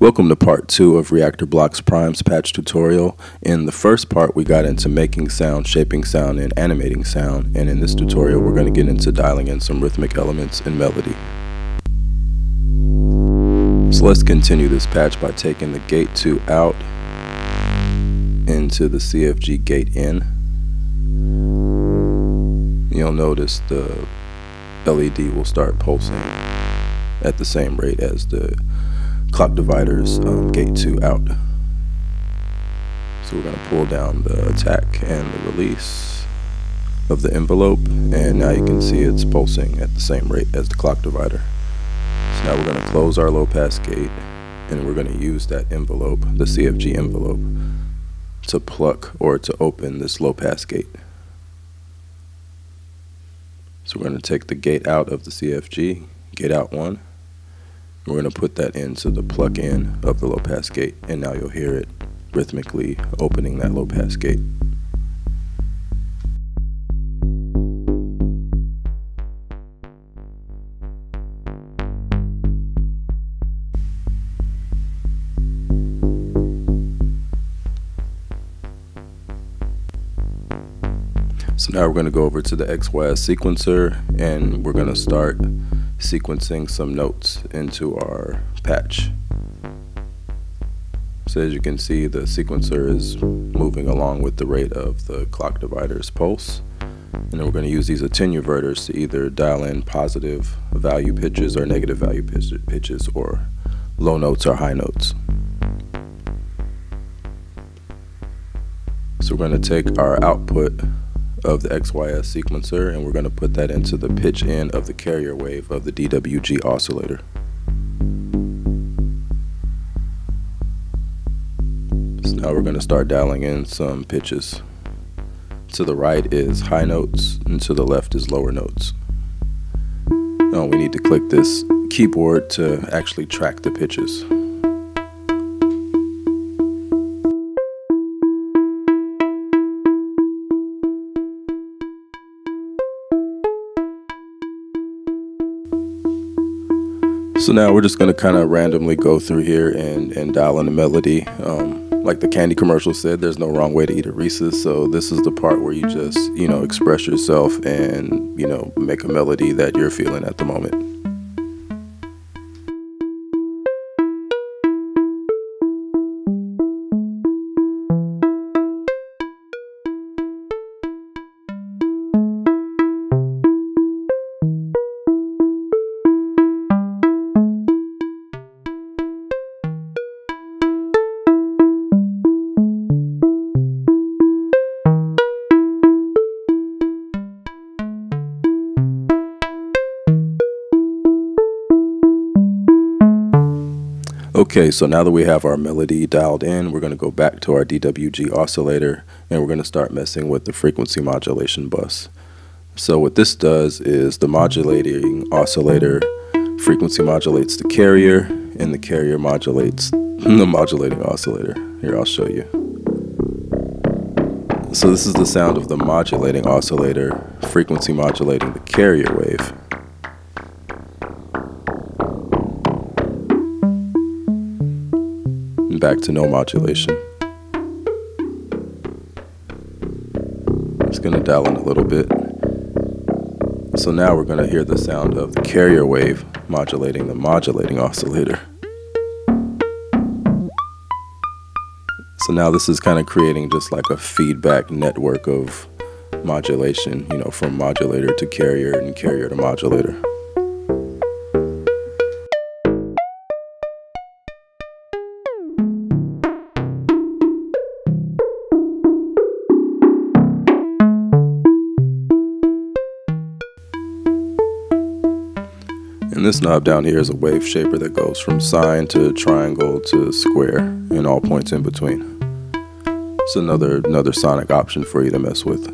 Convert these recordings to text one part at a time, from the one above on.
Welcome to part two of Reaktor Blocks Primes patch tutorial. In the first part, we got into making sound, shaping sound, and animating sound. And in this tutorial, we're going to get into dialing in some rhythmic elements and melody. So let's continue this patch by taking the gate 2 out into the CFG gate in. You'll notice the LED will start pulsing at the same rate as the clock dividers um, gate 2 out. So we're going to pull down the attack and the release of the envelope and now you can see it's pulsing at the same rate as the clock divider. So now we're going to close our low pass gate and we're going to use that envelope, the CFG envelope, to pluck or to open this low pass gate. So we're going to take the gate out of the CFG, gate out 1, we're going to put that into the plug-in of the low pass gate and now you'll hear it rhythmically opening that low pass gate. So now we're going to go over to the XYZ sequencer and we're going to start sequencing some notes into our patch. So as you can see the sequencer is moving along with the rate of the clock divider's pulse and then we're going to use these attenuverters to either dial in positive value pitches or negative value pitches or low notes or high notes. So we're going to take our output of the XYZ sequencer and we're going to put that into the pitch end of the carrier wave of the DWG oscillator. So now we're going to start dialing in some pitches. To the right is high notes and to the left is lower notes. Now we need to click this keyboard to actually track the pitches. So now we're just to kind of randomly go through here and, and dial in a melody. Um, like the candy commercial said, there's no wrong way to eat a Reese's. So this is the part where you just, you know, express yourself and, you know, make a melody that you're feeling at the moment. Okay, so now that we have our melody dialed in, we're going to go back to our DWG oscillator and we're going to start messing with the frequency modulation bus. So what this does is the modulating oscillator frequency modulates the carrier and the carrier modulates the modulating oscillator. Here, I'll show you. So this is the sound of the modulating oscillator frequency modulating the carrier wave. Back to no modulation. Just going to dial in a little bit. So now we're going to hear the sound of the carrier wave modulating the modulating oscillator. So now this is kind of creating just like a feedback network of modulation, you know, from modulator to carrier and carrier to modulator. And this knob down here is a wave shaper that goes from sine to triangle to square and all points in between. It's another another sonic option for you to mess with.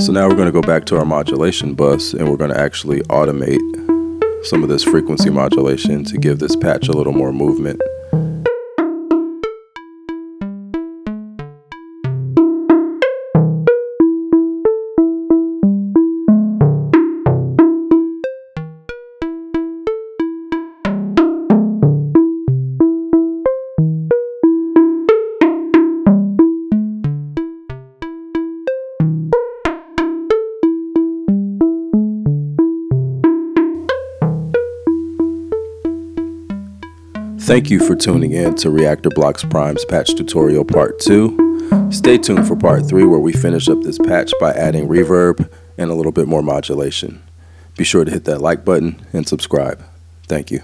So now we're going to go back to our modulation bus and we're going to actually automate some of this frequency modulation to give this patch a little more movement Thank you for tuning in to Reaktor Blocks Primes patch tutorial part 2. Stay tuned for part 3 where we finish up this patch by adding reverb and a little bit more modulation. Be sure to hit that like button and subscribe. Thank you.